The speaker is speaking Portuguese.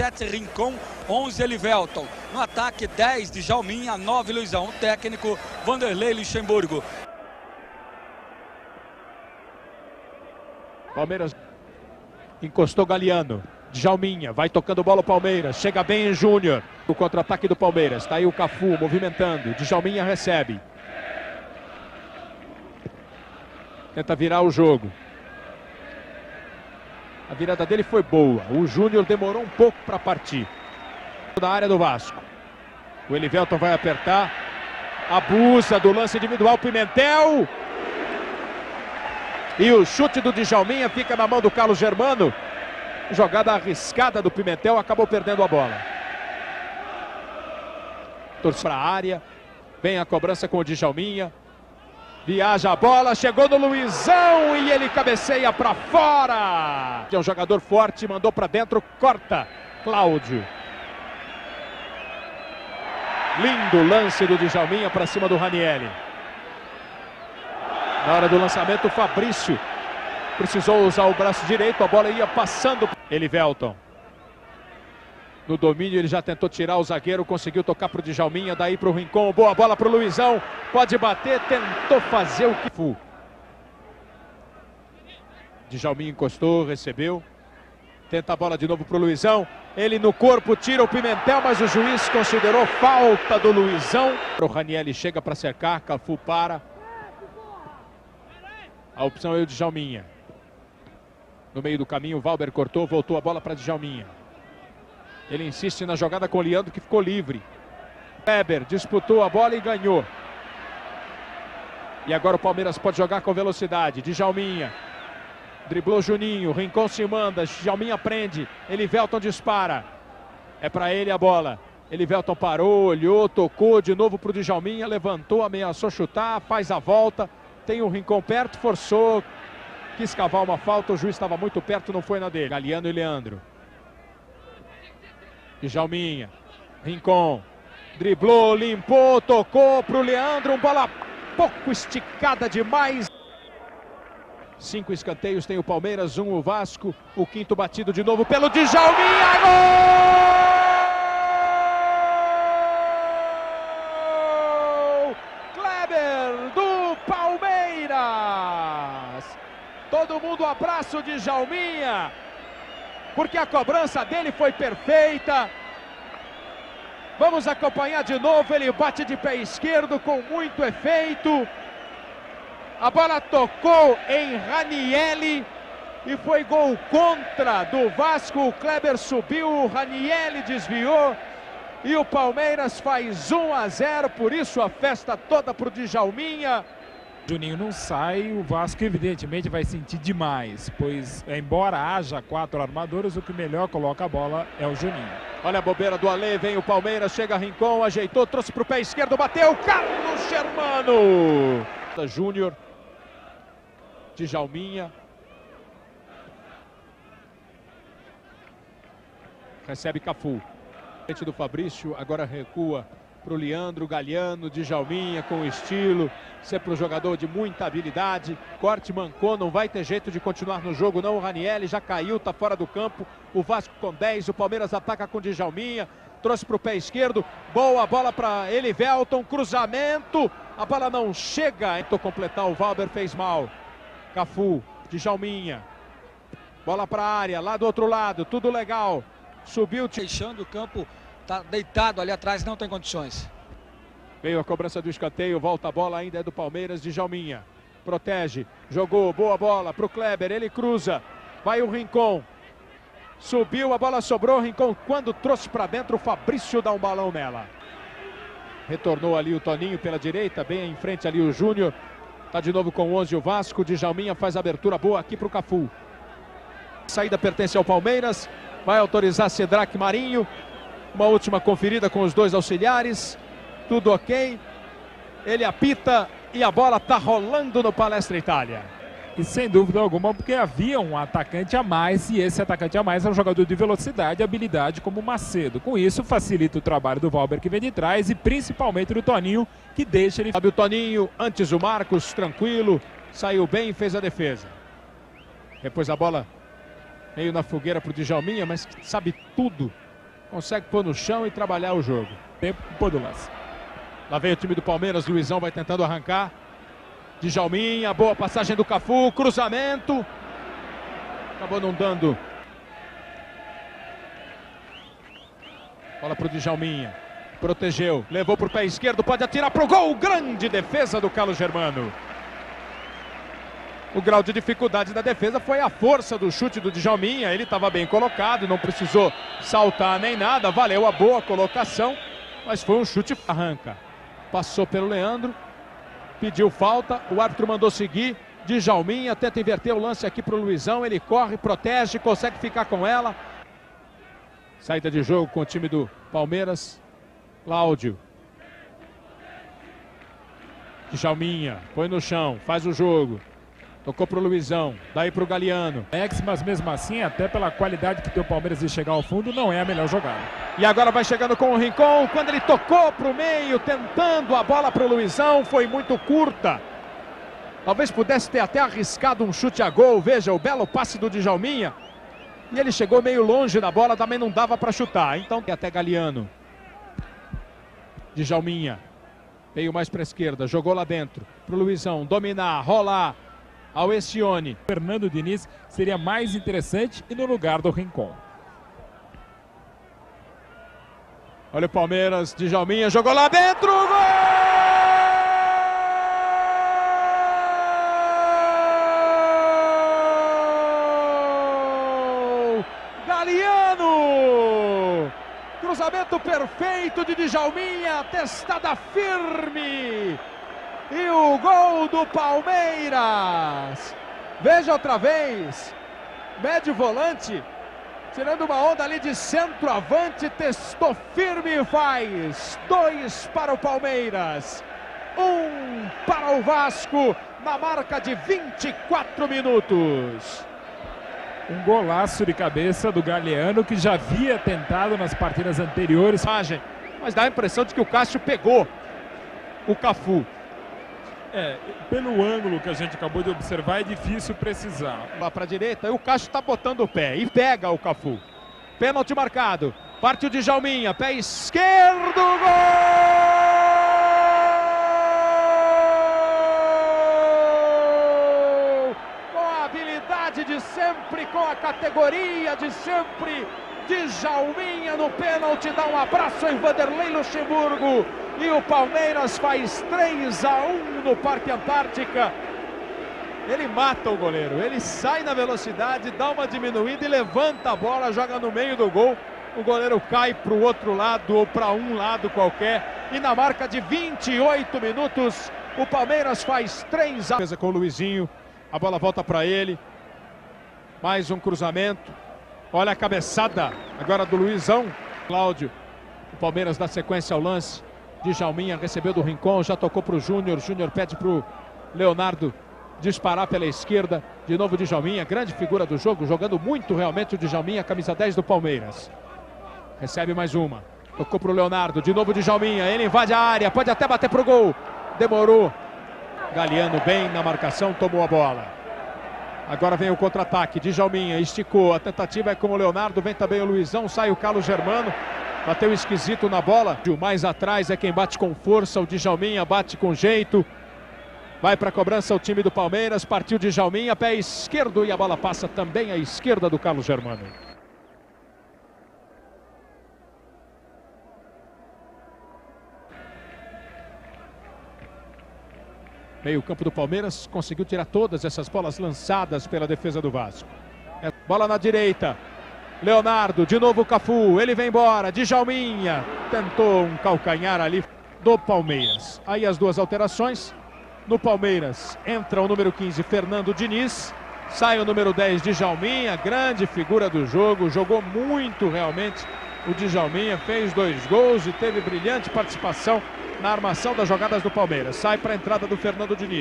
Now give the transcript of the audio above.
17 Rincon, 11 Elivelton. No ataque 10 de Jalminha, 9 Luizão. O técnico Vanderlei Luxemburgo. Palmeiras encostou Galeano. Djalminha, vai tocando bola o Palmeiras, chega bem em Júnior. O contra-ataque do Palmeiras, tá aí o Cafu movimentando. Djalminha recebe. Tenta virar o jogo. A virada dele foi boa. O Júnior demorou um pouco para partir. Da área do Vasco. O Elivelton vai apertar. Abusa do lance individual. Pimentel. E o chute do Djalminha fica na mão do Carlos Germano. Jogada arriscada do Pimentel. Acabou perdendo a bola. Torce para a área. Vem a cobrança com o Djalminha. Viaja a bola, chegou no Luizão e ele cabeceia para fora. É um jogador forte, mandou para dentro, corta. Cláudio. Lindo lance do Djalminha para cima do Ranielli. Na hora do lançamento, o Fabrício precisou usar o braço direito, a bola ia passando. Elivelton. No domínio ele já tentou tirar o zagueiro, conseguiu tocar para o Djalminha, daí para o Rincon, boa bola para o Luizão, pode bater, tentou fazer o que fu. Djalminha encostou, recebeu, tenta a bola de novo para o Luizão, ele no corpo tira o Pimentel, mas o juiz considerou falta do Luizão. O Ranielli chega para cercar, Cafu para. A opção é o Djalminha. No meio do caminho, o Valber cortou, voltou a bola para Djalminha. Ele insiste na jogada com o Leandro, que ficou livre. Weber disputou a bola e ganhou. E agora o Palmeiras pode jogar com velocidade. Djalminha. Driblou Juninho. Rincon se manda. Djalminha prende. Elivelton dispara. É para ele a bola. Elivelton parou, olhou, tocou de novo para o Djalminha. Levantou, ameaçou chutar, faz a volta. Tem o Rincon perto, forçou. Quis cavar uma falta. O juiz estava muito perto, não foi na dele. Galeano e Leandro. Djalminha. Rincon. Driblou, limpou, tocou para o Leandro. Bola pouco esticada demais. Cinco escanteios tem o Palmeiras, um o Vasco. O quinto batido de novo pelo Djalminha. Gol! Kleber do Palmeiras. Todo mundo abraça o Djalminha porque a cobrança dele foi perfeita. Vamos acompanhar de novo, ele bate de pé esquerdo com muito efeito. A bola tocou em Ranielli e foi gol contra do Vasco. O Kleber subiu, o Ranielli desviou e o Palmeiras faz 1 a 0. Por isso a festa toda para o Djalminha. Juninho não sai, o Vasco evidentemente vai sentir demais, pois embora haja quatro armadores, o que melhor coloca a bola é o Juninho. Olha a bobeira do Ale, vem o Palmeiras, chega Rincon, ajeitou, trouxe para o pé esquerdo, bateu, Carlos Germano. Júnior, Djalminha. Recebe Cafu. Frente do Fabrício, agora recua para o Leandro Galeano, Djalminha com estilo, sempre um jogador de muita habilidade. Corte mancou, não vai ter jeito de continuar no jogo, não. O Ranielli já caiu, está fora do campo. O Vasco com 10, o Palmeiras ataca com Djalminha, trouxe para o pé esquerdo. Boa bola para Elivelton, cruzamento. A bola não chega. Tentou completar, o Valber fez mal. Cafu, Djalminha. Bola para a área, lá do outro lado, tudo legal. Subiu, deixando o campo Tá deitado ali atrás, não tem condições. Veio a cobrança do escanteio, volta a bola ainda é do Palmeiras de Jalminha. Protege, jogou, boa bola para o Kleber, ele cruza, vai o Rincon. Subiu, a bola sobrou, Rincon quando trouxe para dentro, o Fabrício dá um balão nela. Retornou ali o Toninho pela direita, bem em frente ali o Júnior. Tá de novo com 11 o Vasco, de Jalminha faz abertura boa aqui para o Cafu. saída pertence ao Palmeiras, vai autorizar Cedrac Marinho, uma última conferida com os dois auxiliares. Tudo ok. Ele apita e a bola está rolando no Palestra Itália. E sem dúvida alguma, porque havia um atacante a mais, e esse atacante a mais é um jogador de velocidade e habilidade como o Macedo. Com isso, facilita o trabalho do Valber que vem de trás e principalmente do Toninho, que deixa ele. Sabe o Toninho, antes o Marcos, tranquilo, saiu bem e fez a defesa. Depois a bola meio na fogueira para o Djalminha, mas sabe tudo consegue pôr no chão e trabalhar o jogo. Tempo por do lance. Lá vem o time do Palmeiras, Luizão vai tentando arrancar. Djalminha, boa passagem do Cafu, cruzamento. Acabou não dando. Bola para o Djalminha. Protegeu, levou para o pé esquerdo, pode atirar para o gol. Grande defesa do Carlos Germano. O grau de dificuldade da defesa foi a força do chute do Djalminha. Ele estava bem colocado, não precisou saltar nem nada. Valeu a boa colocação, mas foi um chute arranca. Passou pelo Leandro, pediu falta, o árbitro mandou seguir. Djalminha tenta inverter o lance aqui para o Luizão. Ele corre, protege, consegue ficar com ela. Saída de jogo com o time do Palmeiras. Cláudio. Djalminha, põe no chão, faz o jogo. Tocou pro Luizão, daí pro Galeano. Ex, mas mesmo assim, até pela qualidade que tem o Palmeiras de chegar ao fundo, não é a melhor jogada. E agora vai chegando com o Rincon, quando ele tocou pro meio, tentando a bola pro Luizão, foi muito curta. Talvez pudesse ter até arriscado um chute a gol, veja o belo passe do Djalminha. E ele chegou meio longe da bola, também não dava para chutar. Então até Galeano. Djalminha. Veio mais para esquerda, jogou lá dentro. Pro Luizão dominar, rolar ao Essione. Fernando Diniz seria mais interessante e no lugar do Rincon. Olha o Palmeiras, Djalminha jogou lá dentro, gol! Galeano! Cruzamento perfeito de Djalminha, testada firme. E o gol do Palmeiras. Veja outra vez. Médio volante. Tirando uma onda ali de centroavante. Testou firme e faz. Dois para o Palmeiras. Um para o Vasco. Na marca de 24 minutos. Um golaço de cabeça do Galeano que já havia tentado nas partidas anteriores. Mas dá a impressão de que o Cássio pegou o Cafu. É, pelo ângulo que a gente acabou de observar, é difícil precisar. Lá para a direita, e o Cássio está botando o pé e pega o Cafu. Pênalti marcado. Parte o Djalminha, pé esquerdo, gol! Com a habilidade de sempre, com a categoria de sempre. Djalminha no pênalti, dá um abraço em Vanderlei Luxemburgo. E o Palmeiras faz 3 a 1 no Parque Antártica. Ele mata o goleiro, ele sai na velocidade, dá uma diminuída e levanta a bola, joga no meio do gol. O goleiro cai para o outro lado ou para um lado qualquer. E na marca de 28 minutos, o Palmeiras faz 3 a 1 com o Luizinho. A bola volta para ele. Mais um cruzamento. Olha a cabeçada agora do Luizão. Cláudio. O Palmeiras dá sequência ao lance. Djalminha recebeu do Rincon, já tocou para o Júnior. Júnior pede para o Leonardo disparar pela esquerda. De novo Djalminha, grande figura do jogo, jogando muito realmente o Djalminha, camisa 10 do Palmeiras. Recebe mais uma. Tocou para o Leonardo, de novo Djalminha, ele invade a área, pode até bater para o gol. Demorou. Galeano bem na marcação, tomou a bola. Agora vem o contra-ataque, Djalminha esticou, a tentativa é com o Leonardo, vem também o Luizão, sai o Carlos Germano. Bateu esquisito na bola. Mais atrás é quem bate com força. O Djalminha bate com jeito. Vai para a cobrança o time do Palmeiras. Partiu Djalminha, pé esquerdo. E a bola passa também à esquerda do Carlos Germano. Meio campo do Palmeiras conseguiu tirar todas essas bolas lançadas pela defesa do Vasco. É bola na direita. Leonardo, de novo Cafu, ele vem embora, Djalminha, tentou um calcanhar ali do Palmeiras. Aí as duas alterações, no Palmeiras entra o número 15, Fernando Diniz, sai o número 10, Djalminha, grande figura do jogo, jogou muito realmente o Djalminha, fez dois gols e teve brilhante participação na armação das jogadas do Palmeiras. Sai para a entrada do Fernando Diniz.